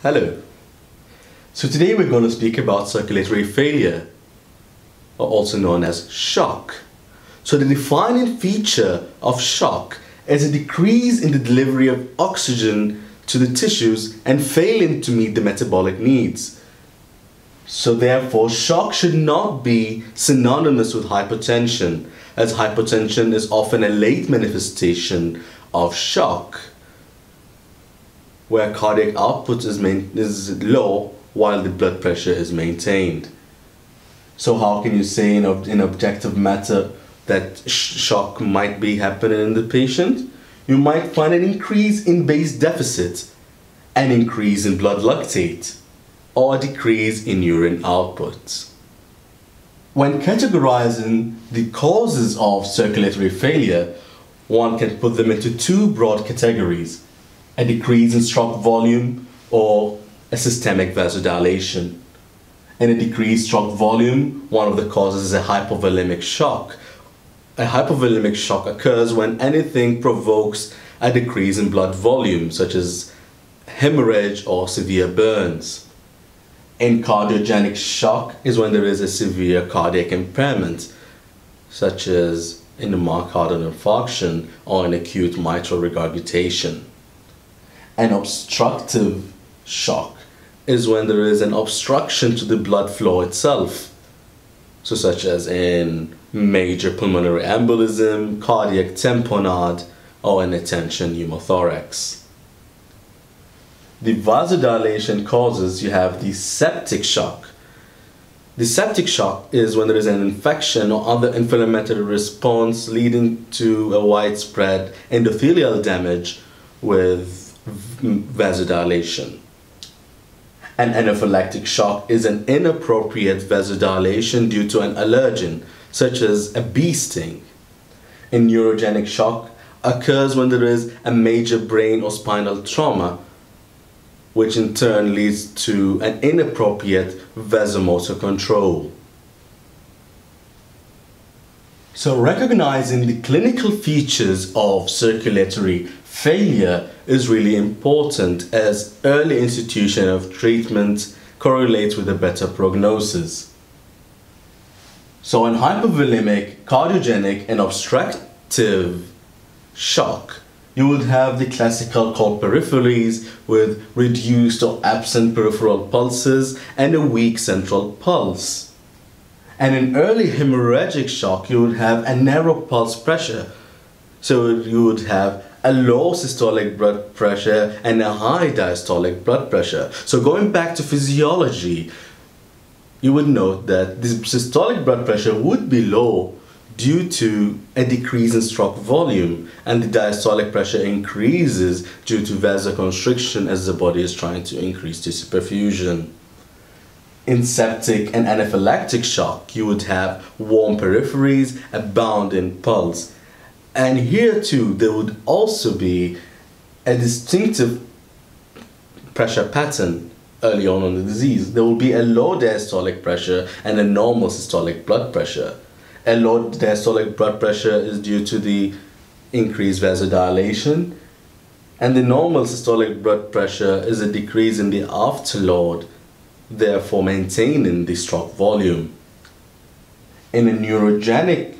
Hello. So today we're going to speak about circulatory failure, or also known as shock. So the defining feature of shock is a decrease in the delivery of oxygen to the tissues and failing to meet the metabolic needs. So therefore, shock should not be synonymous with hypotension, as hypotension is often a late manifestation of shock where cardiac output is, main, is low while the blood pressure is maintained. So how can you say in, in objective matter that sh shock might be happening in the patient? You might find an increase in base deficit, an increase in blood lactate, or a decrease in urine output. When categorizing the causes of circulatory failure, one can put them into two broad categories a decrease in stroke volume or a systemic vasodilation. In a decreased stroke volume, one of the causes is a hypovolemic shock. A hypovolemic shock occurs when anything provokes a decrease in blood volume, such as hemorrhage or severe burns. In cardiogenic shock is when there is a severe cardiac impairment, such as in a myocardial infarction or an acute mitral regurgitation. An obstructive shock is when there is an obstruction to the blood flow itself, so such as in major pulmonary embolism, cardiac tamponade, or a tension pneumothorax. The vasodilation causes you have the septic shock. The septic shock is when there is an infection or other inflammatory response leading to a widespread endothelial damage with vasodilation. An anaphylactic shock is an inappropriate vasodilation due to an allergen, such as a bee sting. A neurogenic shock occurs when there is a major brain or spinal trauma, which in turn leads to an inappropriate vasomotor control. So recognizing the clinical features of circulatory failure is really important as early institution of treatment correlates with a better prognosis. So in hypovolemic, cardiogenic and obstructive shock, you would have the classical cold peripheries with reduced or absent peripheral pulses and a weak central pulse. And in early hemorrhagic shock, you would have a narrow pulse pressure. So you would have a low systolic blood pressure and a high diastolic blood pressure. So going back to physiology, you would note that the systolic blood pressure would be low due to a decrease in stroke volume and the diastolic pressure increases due to vasoconstriction as the body is trying to increase tissue perfusion. In septic and anaphylactic shock, you would have warm peripheries, a bounding pulse, and here too, there would also be a distinctive pressure pattern early on in the disease. There will be a low diastolic pressure and a normal systolic blood pressure. A low diastolic blood pressure is due to the increased vasodilation, and the normal systolic blood pressure is a decrease in the afterload, therefore maintaining the stroke volume. In a neurogenic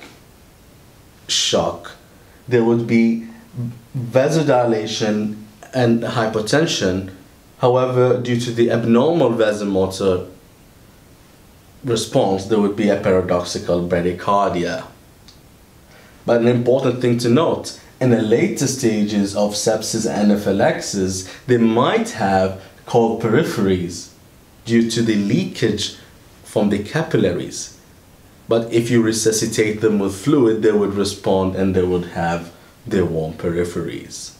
shock, there would be vasodilation and hypotension. However, due to the abnormal vasomotor response, there would be a paradoxical bradycardia. But an important thing to note, in the later stages of sepsis and anaphylaxis, they might have cold peripheries due to the leakage from the capillaries. But if you resuscitate them with fluid, they would respond and they would have their warm peripheries.